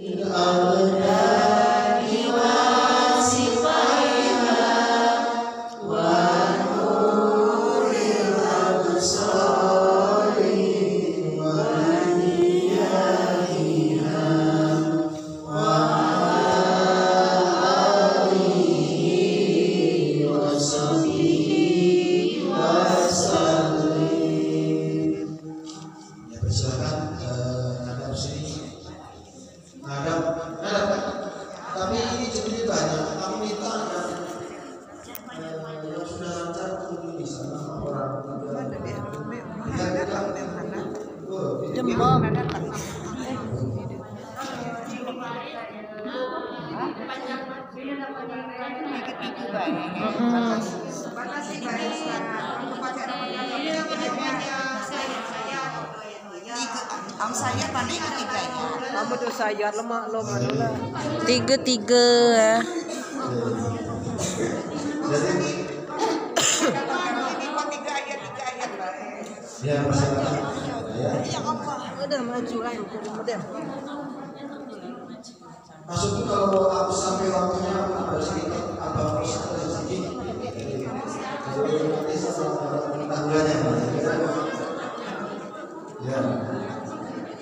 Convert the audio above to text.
Ya persilakan eh, ngadap sini. Ngadap, ngadap. Tapi ini jumlahnya banyak. Kami minta yang eh, yang sudah lancar tunggu di sana orang. Ya, kita- Oh, ini- Saya tadi ketiganya. Kamu tuh sayat lemak lo mana lah. Tiga tiga ya. Ya persilakan. Ya. Udah maju udah. Maksudnya kalau aku sampai waktunya apa proses